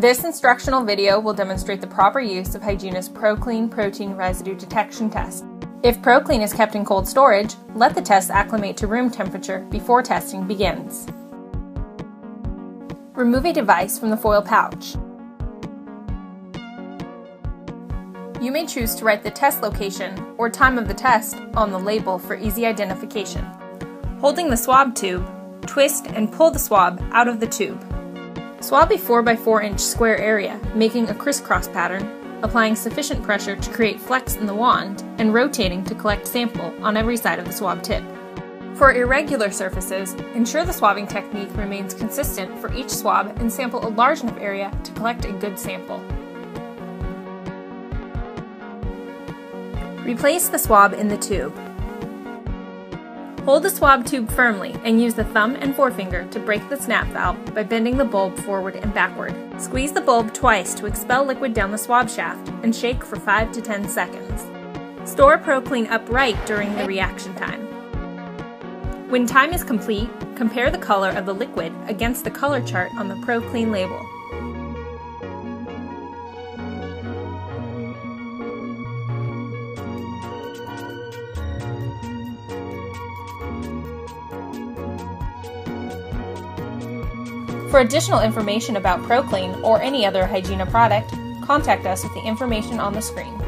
This instructional video will demonstrate the proper use of Hygiena's ProClean protein residue detection test. If ProClean is kept in cold storage, let the test acclimate to room temperature before testing begins. Remove a device from the foil pouch. You may choose to write the test location or time of the test on the label for easy identification. Holding the swab tube, twist and pull the swab out of the tube. Swab a 4x4 inch square area, making a crisscross pattern, applying sufficient pressure to create flex in the wand, and rotating to collect sample on every side of the swab tip. For irregular surfaces, ensure the swabbing technique remains consistent for each swab and sample a large enough area to collect a good sample. Replace the swab in the tube. Hold the swab tube firmly and use the thumb and forefinger to break the snap valve by bending the bulb forward and backward. Squeeze the bulb twice to expel liquid down the swab shaft and shake for 5 to 10 seconds. Store ProClean upright during the reaction time. When time is complete, compare the color of the liquid against the color chart on the ProClean label. For additional information about ProClean or any other Hygiena product, contact us with the information on the screen.